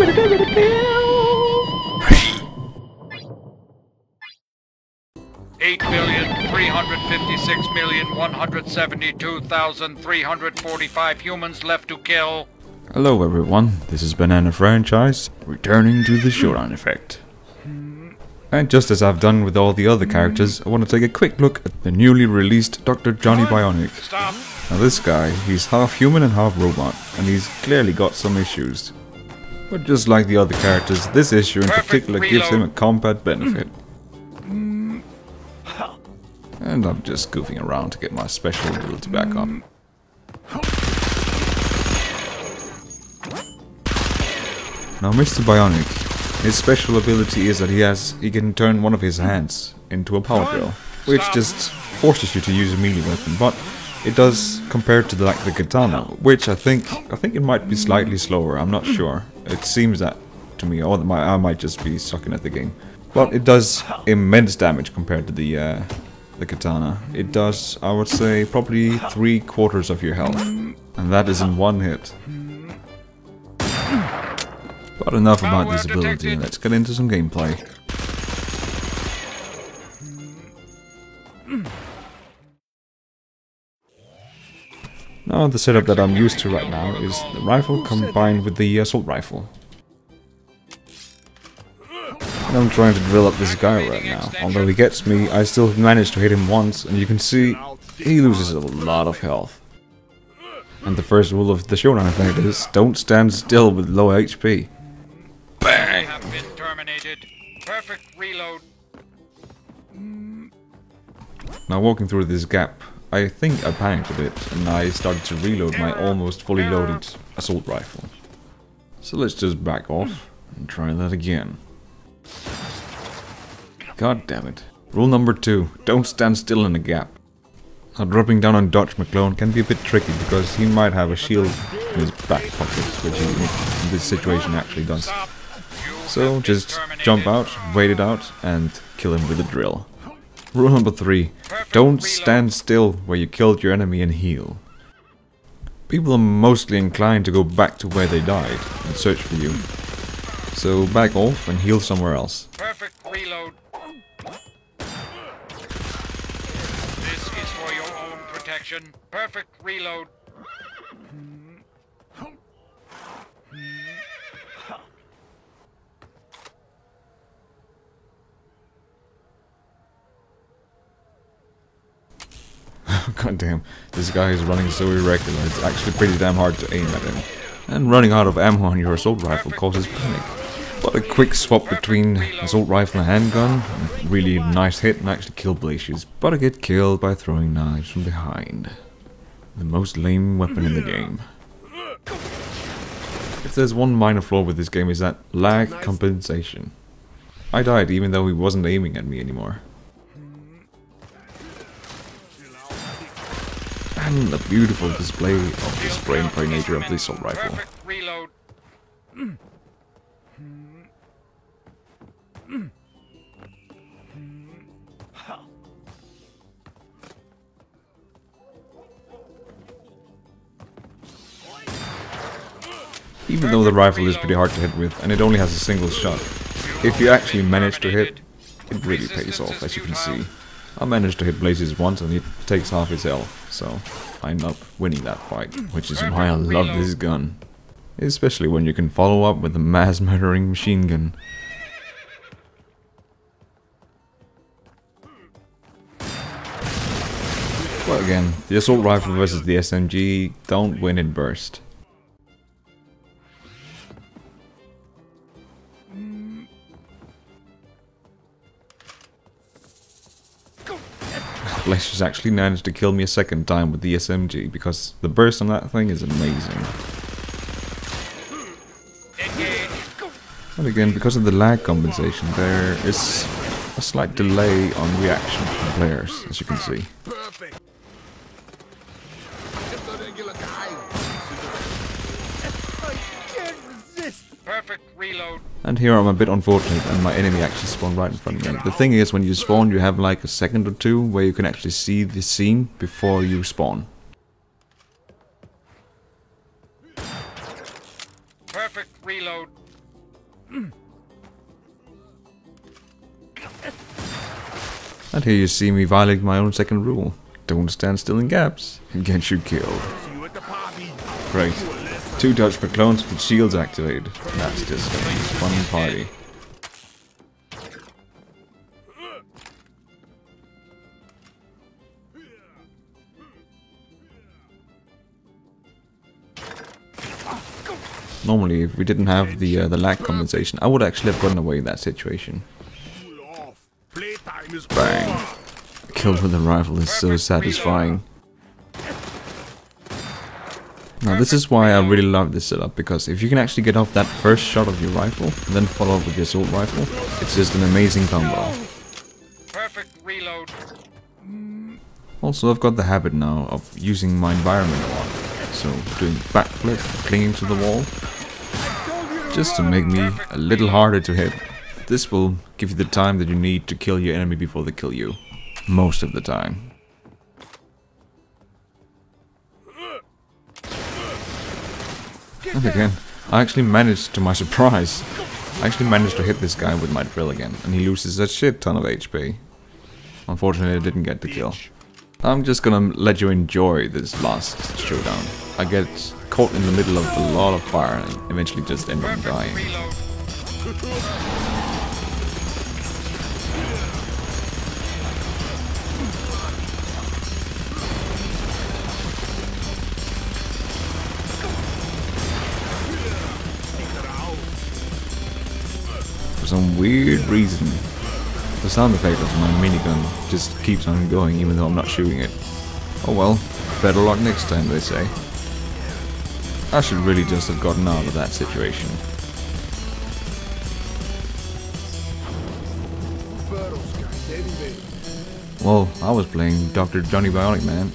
Eight million three hundred fifty-six million one hundred seventy-two thousand three hundred forty-five humans left to kill. Hello everyone, this is Banana Franchise, returning to the Showdown Effect. And just as I've done with all the other characters, I want to take a quick look at the newly released Dr. Johnny Bionic. Stop. Now this guy, he's half human and half robot, and he's clearly got some issues. But just like the other characters, this issue in Perfect particular gives him a combat benefit. Hmm. And I'm just goofing around to get my special ability back up. Now Mr. Bionic, his special ability is that he has he can turn one of his hands into a power drill, which just forces you to use a melee weapon, but it does compared to the, like the katana, which I think I think it might be slightly slower. I'm not sure. It seems that to me, or I might just be sucking at the game. But it does immense damage compared to the uh, the katana. It does, I would say, probably three quarters of your health, and that is in one hit. But enough about this ability, let's get into some gameplay. Now the setup that I'm used to right now is the rifle combined with the assault rifle. And I'm trying to drill up this guy right now. Although he gets me, I still managed to hit him once, and you can see he loses a lot of health. And the first rule of the showdown effect is don't stand still with low HP. Bang! Have been terminated. Perfect reload. Now walking through this gap, I think I panicked a bit and I started to reload my almost fully loaded assault rifle. So let's just back off and try that again. God damn it. Rule number two, don't stand still in a gap. Now dropping down on Dodge McClone can be a bit tricky because he might have a shield in his back pocket, which he in this situation actually does. So just jump out, wait it out, and kill him with a drill. Rule number three, don't stand still where you killed your enemy and heal. People are mostly inclined to go back to where they died and search for you. So back off and heal somewhere else. Perfect reload. This is for your own protection. Perfect reload. God damn, this guy is running so irregular, it's actually pretty damn hard to aim at him. And running out of ammo on your assault rifle causes panic. But a quick swap between assault rifle and handgun, really nice hit and actually kill Blazius. But I get killed by throwing knives from behind. The most lame weapon in the game. If there's one minor flaw with this game is that lag compensation. I died even though he wasn't aiming at me anymore. And the beautiful display of the spray and pray nature of the assault rifle. Reload. Even though the rifle is pretty hard to hit with, and it only has a single shot, if you actually manage to hit, it really pays off, as you can see. I managed to hit Blazes once and it takes half his health, so I end up winning that fight, which is why I love this gun. Especially when you can follow up with a mass murdering machine gun. Well again, the assault rifle versus the SMG don't win in burst. Glaciers actually managed to kill me a second time with the SMG because the burst on that thing is amazing. But again, because of the lag compensation, there is a slight delay on reaction from players, as you can see. Perfect reload. And here I'm a bit unfortunate and my enemy actually spawned right in front of me. The thing is, when you spawn, you have like a second or two where you can actually see the scene before you spawn. Perfect reload. And here you see me violate my own second rule. Don't stand still in gaps and get you killed. See you at the party. Great. Two Dutch clones with shields activated. That's just a fun party. Normally, if we didn't have the uh, the lag compensation, I would actually have gotten away in that situation. Bang. Killed with a rifle is so satisfying. Now this is why I really love this setup, because if you can actually get off that first shot of your rifle, and then follow up with your assault rifle, it's just an amazing combo. Perfect reload. Mm. Also, I've got the habit now of using my environment a lot. So, doing backflip, clinging to the wall, just to make me a little harder to hit. This will give you the time that you need to kill your enemy before they kill you. Most of the time. Again, I actually managed, to my surprise, I actually managed to hit this guy with my drill again, and he loses a shit ton of HP. Unfortunately, I didn't get the kill. I'm just gonna let you enjoy this last showdown. I get caught in the middle of a lot of fire and eventually just end up dying. some weird reason, the sound effect of my minigun just keeps on going even though I'm not shooting it. Oh well, better luck next time they say. I should really just have gotten out of that situation. Well, I was playing Dr. Johnny Bionic Man.